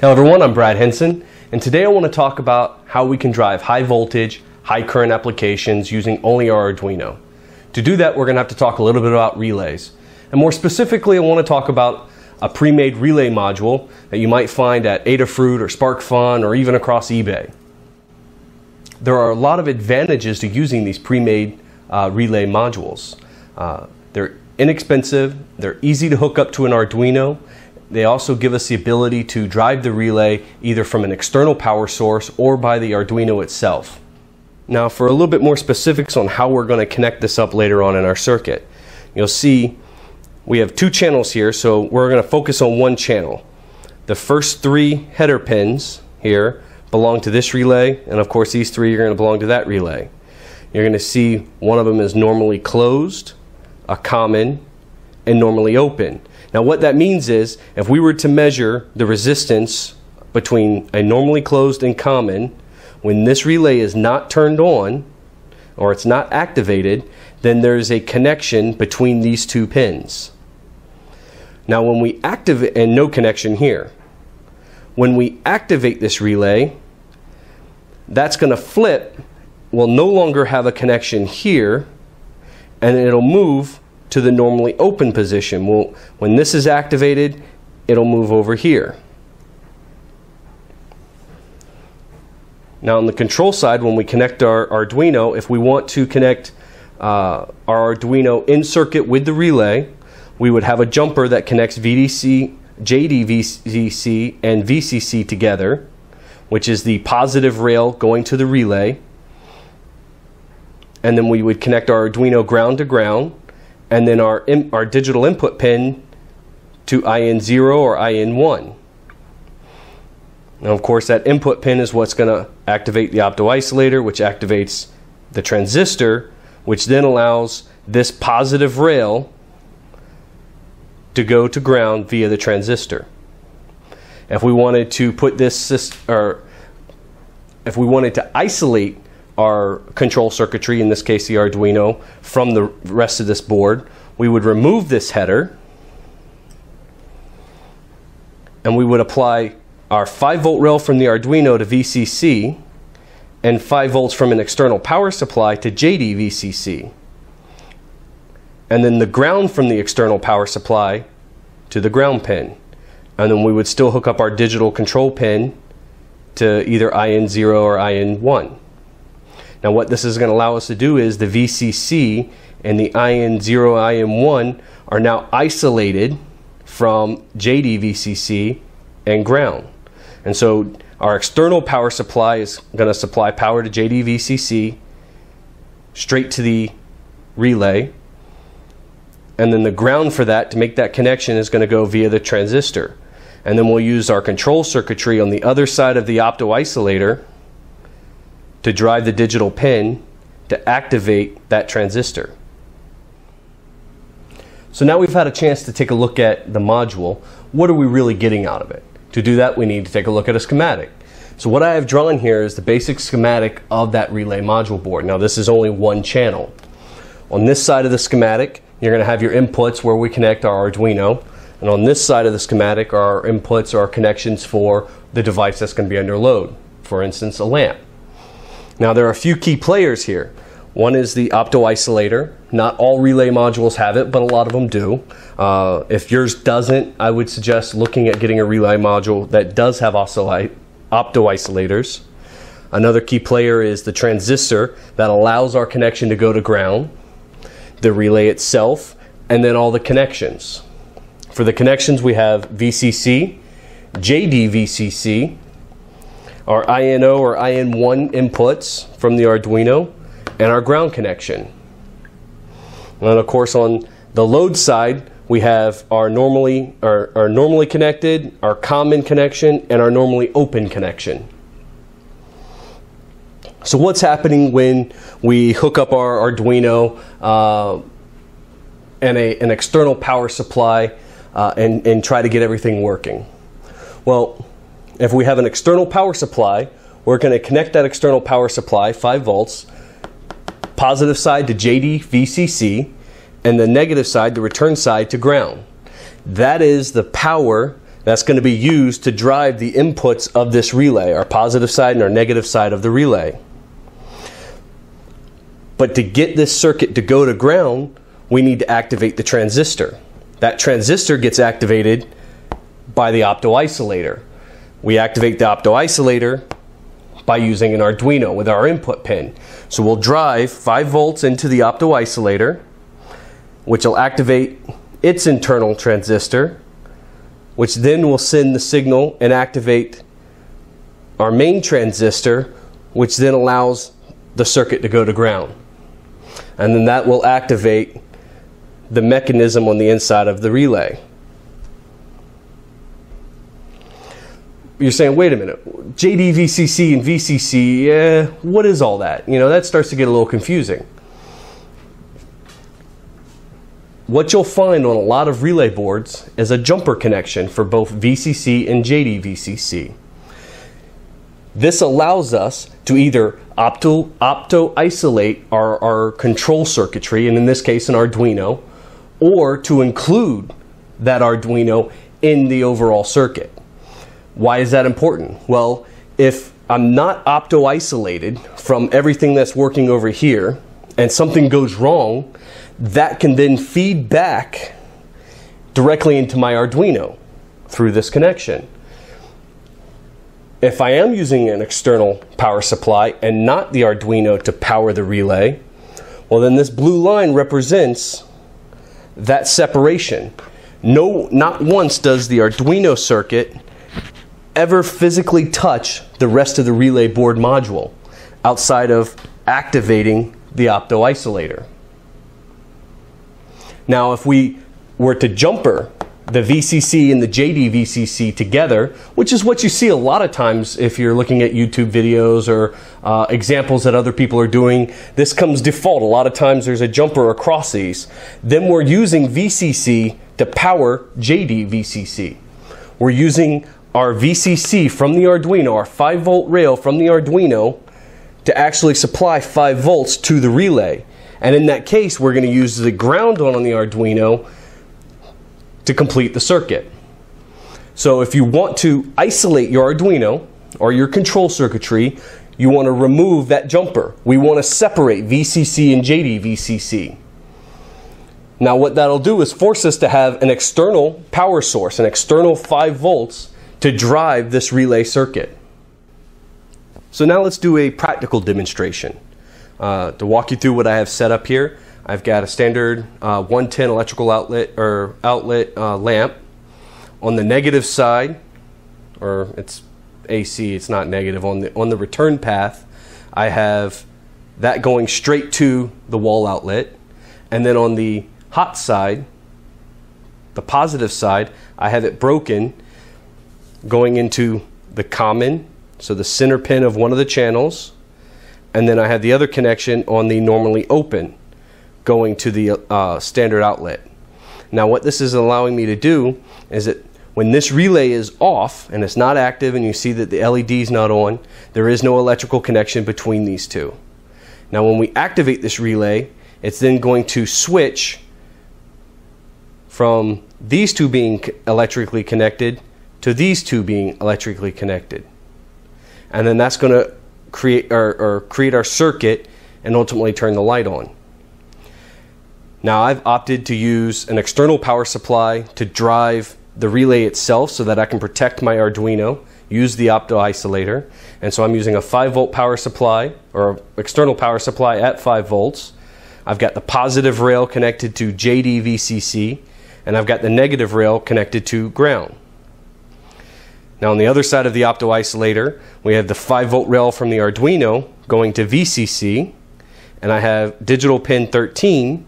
Hello everyone, I'm Brad Henson, and today I want to talk about how we can drive high voltage, high current applications using only our Arduino. To do that, we're going to have to talk a little bit about relays. And more specifically, I want to talk about a pre-made relay module that you might find at Adafruit or SparkFun or even across eBay. There are a lot of advantages to using these pre-made uh, relay modules. Uh, they're inexpensive, they're easy to hook up to an Arduino, they also give us the ability to drive the relay either from an external power source or by the Arduino itself. Now for a little bit more specifics on how we're going to connect this up later on in our circuit. You'll see we have two channels here so we're going to focus on one channel. The first three header pins here belong to this relay and of course these three are going to belong to that relay. You're going to see one of them is normally closed, a common, and normally open. Now what that means is if we were to measure the resistance between a normally closed and common, when this relay is not turned on or it's not activated, then there's a connection between these two pins. Now when we activate, and no connection here. When we activate this relay, that's going to flip, will no longer have a connection here, and it'll move to the normally open position. Well, when this is activated, it'll move over here. Now on the control side, when we connect our Arduino, if we want to connect uh, our Arduino in circuit with the relay, we would have a jumper that connects VDC, JDVCC, and VCC together, which is the positive rail going to the relay. And then we would connect our Arduino ground to ground and then our, our digital input pin to IN0 or IN1. Now, of course, that input pin is what's going to activate the opto-isolator, which activates the transistor, which then allows this positive rail to go to ground via the transistor. If we wanted to put this, or if we wanted to isolate our control circuitry, in this case the Arduino, from the rest of this board, we would remove this header and we would apply our 5 volt rail from the Arduino to VCC and 5 volts from an external power supply to JDVCC. And then the ground from the external power supply to the ground pin. And then we would still hook up our digital control pin to either IN0 or IN1. Now what this is going to allow us to do is the VCC and the IN0, IN1 are now isolated from JDVCC and ground. And so our external power supply is going to supply power to JDVCC straight to the relay. And then the ground for that, to make that connection, is going to go via the transistor. And then we'll use our control circuitry on the other side of the opto isolator to drive the digital pin to activate that transistor. So now we've had a chance to take a look at the module. What are we really getting out of it? To do that, we need to take a look at a schematic. So what I have drawn here is the basic schematic of that relay module board. Now this is only one channel. On this side of the schematic, you're going to have your inputs where we connect our Arduino. And on this side of the schematic are our inputs or our connections for the device that's going to be under load. For instance, a lamp. Now there are a few key players here. One is the opto isolator. Not all relay modules have it, but a lot of them do. Uh, if yours doesn't, I would suggest looking at getting a relay module that does have opto isolators. Another key player is the transistor that allows our connection to go to ground, the relay itself, and then all the connections. For the connections, we have VCC, JDVCC, our INO or IN1 inputs from the Arduino, and our ground connection. And of course on the load side, we have our normally, our, our normally connected, our common connection, and our normally open connection. So what's happening when we hook up our Arduino uh, and a, an external power supply uh, and, and try to get everything working? Well, if we have an external power supply, we're going to connect that external power supply, 5 volts, positive side to JD VCC, and the negative side, the return side, to ground. That is the power that's going to be used to drive the inputs of this relay, our positive side and our negative side of the relay. But to get this circuit to go to ground, we need to activate the transistor. That transistor gets activated by the optoisolator. We activate the optoisolator by using an Arduino with our input pin. So we'll drive 5 volts into the optoisolator, which will activate its internal transistor, which then will send the signal and activate our main transistor, which then allows the circuit to go to ground. And then that will activate the mechanism on the inside of the relay. You're saying, wait a minute, JDVCC and VCC, yeah, what is all that? You know, that starts to get a little confusing. What you'll find on a lot of relay boards is a jumper connection for both VCC and JDVCC. This allows us to either opto, opto isolate our, our control circuitry, and in this case an Arduino, or to include that Arduino in the overall circuit. Why is that important? Well, if I'm not opto isolated from everything that's working over here and something goes wrong, that can then feed back directly into my Arduino through this connection. If I am using an external power supply and not the Arduino to power the relay, well then this blue line represents that separation. No, not once does the Arduino circuit ever physically touch the rest of the relay board module outside of activating the opto isolator. Now, if we were to jumper the VCC and the JD VCC together, which is what you see a lot of times if you're looking at YouTube videos or uh, examples that other people are doing. This comes default. A lot of times there's a jumper across these. Then we're using VCC to power JD VCC. We're using our VCC from the Arduino, our 5 volt rail from the Arduino, to actually supply 5 volts to the relay. And in that case, we're going to use the ground on the Arduino to complete the circuit. So if you want to isolate your Arduino or your control circuitry, you want to remove that jumper. We want to separate VCC and JD VCC. Now what that'll do is force us to have an external power source, an external 5 volts to drive this relay circuit. So now let's do a practical demonstration. Uh, to walk you through what I have set up here, I've got a standard uh, 110 electrical outlet or outlet uh, lamp. On the negative side, or it's AC, it's not negative. On the on the return path, I have that going straight to the wall outlet, and then on the hot side, the positive side, I have it broken going into the common, so the center pin of one of the channels, and then I have the other connection on the normally open going to the uh, standard outlet. Now what this is allowing me to do is that when this relay is off and it's not active and you see that the LED is not on, there is no electrical connection between these two. Now when we activate this relay, it's then going to switch from these two being electrically connected to these two being electrically connected. And then that's going to create or, or create our circuit and ultimately turn the light on. Now I've opted to use an external power supply to drive the relay itself so that I can protect my Arduino, use the opto isolator. And so I'm using a 5 volt power supply or external power supply at 5 volts. I've got the positive rail connected to JDVCC and I've got the negative rail connected to ground. Now on the other side of the opto isolator, we have the 5 volt rail from the Arduino going to VCC and I have digital pin 13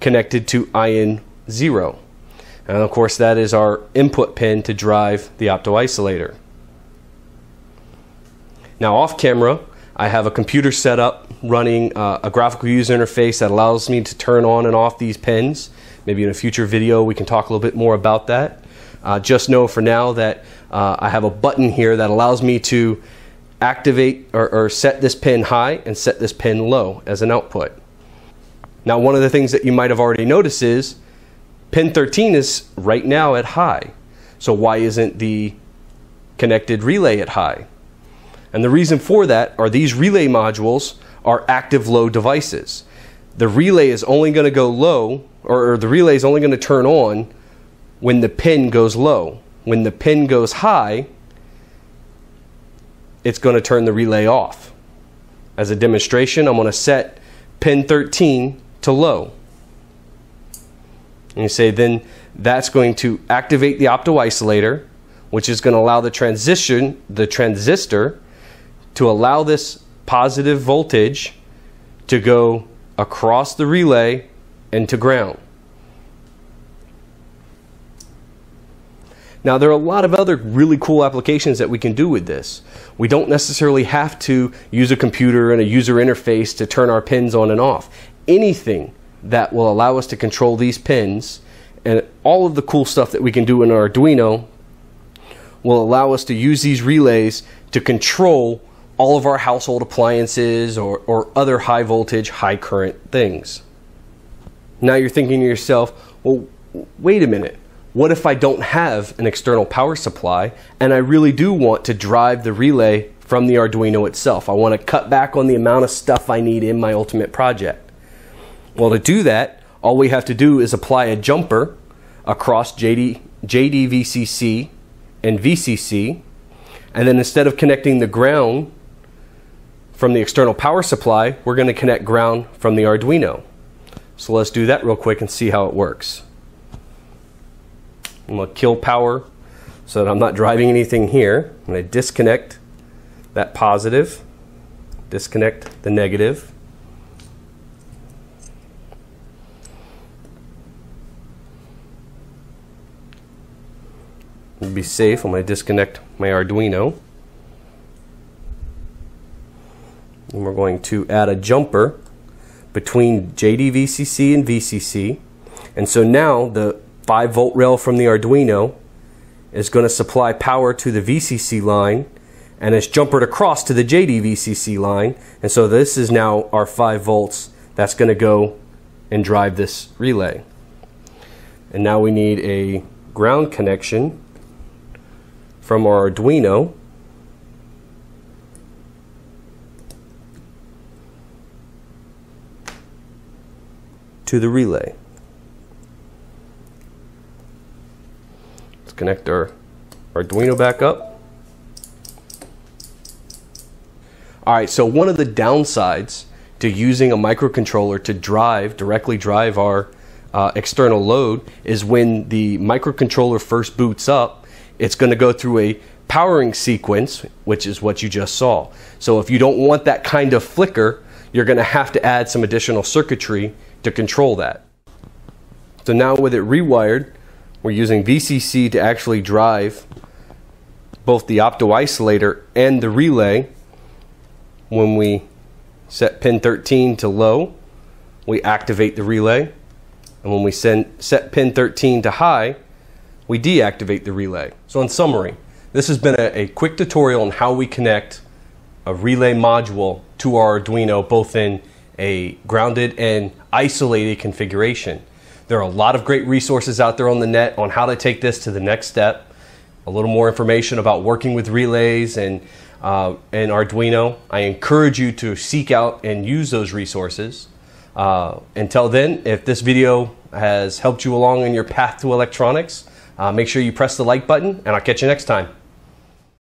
connected to IN 0. And of course that is our input pin to drive the opto isolator. Now off camera, I have a computer set up running uh, a graphical user interface that allows me to turn on and off these pins. Maybe in a future video we can talk a little bit more about that. Uh, just know for now that uh, I have a button here that allows me to activate or, or set this pin high and set this pin low as an output. Now, one of the things that you might have already noticed is pin 13 is right now at high. So why isn't the connected relay at high? And the reason for that are these relay modules are active low devices. The relay is only going to go low, or, the relay is only going to turn on when the pin goes low. When the pin goes high, it's going to turn the relay off. As a demonstration, I'm going to set pin 13 to low. And you say then that's going to activate the opto isolator, which is going to allow the transition, the transistor, to allow this positive voltage to go across the relay and to ground. Now, there are a lot of other really cool applications that we can do with this. We don't necessarily have to use a computer and a user interface to turn our pins on and off. Anything that will allow us to control these pins and all of the cool stuff that we can do in our Arduino will allow us to use these relays to control all of our household appliances or, or other high voltage, high current things. Now you're thinking to yourself, well, wait a minute. What if I don't have an external power supply and I really do want to drive the relay from the Arduino itself? I want to cut back on the amount of stuff I need in my ultimate project. Well, to do that, all we have to do is apply a jumper across JD, JDVCC and VCC. And then instead of connecting the ground from the external power supply, we're going to connect ground from the Arduino. So let's do that real quick and see how it works. I'm going to kill power so that I'm not driving anything here. I'm going to disconnect that positive, disconnect the negative. Be safe, I'm going to disconnect my Arduino. And we're going to add a jumper between JDVCC and VCC. And so now the 5 volt rail from the Arduino is going to supply power to the VCC line and it's jumpered across to the JD VCC line. And so this is now our 5 volts that's going to go and drive this relay. And now we need a ground connection from our Arduino. to the relay. Connect our Arduino back up. All right, so one of the downsides to using a microcontroller to drive, directly drive our uh, external load is when the microcontroller first boots up, it's going to go through a powering sequence, which is what you just saw. So if you don't want that kind of flicker, you're going to have to add some additional circuitry to control that. So now with it rewired, we're using VCC to actually drive both the opto isolator and the relay. When we set pin 13 to low, we activate the relay. And when we send, set pin 13 to high, we deactivate the relay. So in summary, this has been a, a quick tutorial on how we connect a relay module to our Arduino both in a grounded and isolated configuration. There are a lot of great resources out there on the net on how to take this to the next step. A little more information about working with relays and, uh, and Arduino. I encourage you to seek out and use those resources. Uh, until then, if this video has helped you along in your path to electronics, uh, make sure you press the like button and I'll catch you next time.